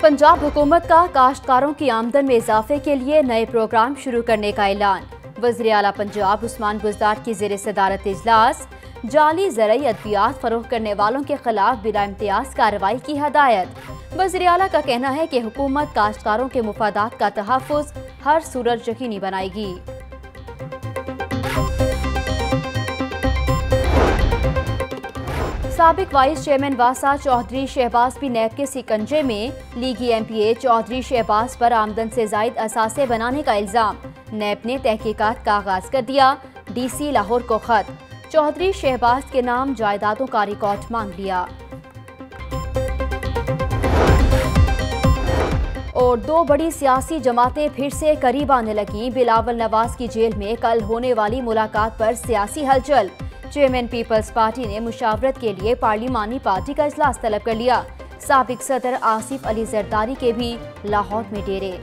پنجاب حکومت کا کاشتکاروں کی آمدن میں اضافے کے لیے نئے پروگرام شروع کرنے کا اعلان۔ وزیر اعلیٰ پنجاب عثمان بزدار کی زیر صدارت اجلاس، جعلی زرعی ادویات فروغ کرنے والوں کے خلاف بلا امتیاز کارروائی کی ہدایت۔ وزیر اعلیٰ کا کہنا ہے کہ حکومت کاشتکاروں کے مفادات کا تحفظ ہر صورت یقینی بنائے گی۔ سابق وائس چیئرمین واسا چودھری شہباز بھی نیب کے سکنجے میں لیگی M P A Chaudhry Shahbaz پر آمدن سے زائد اثاثے بنانے کا الزام۔ نیب نے تحقیقات کا آغاز کر دیا۔ ڈی سی لاہور کو خط۔ چودھری شہباز کے نام جائیدادوں کا ریکارڈ مانگ لیا۔ اور دو بڑی سیاسی جماعتیں پھر سے قریب آنے لگیں۔ بلاول نواز کی جیل میں کل ہونے والی ملاقات پر سیاسی ہلچل۔ چیئرمین پیپلز پارٹی نے مشاورت کے لیے پارلیمانی پارٹی کا اجلاس طلب کر لیا۔ سابق صدر آصف علی زرداری کے بھی لاہور میں ڈیرے۔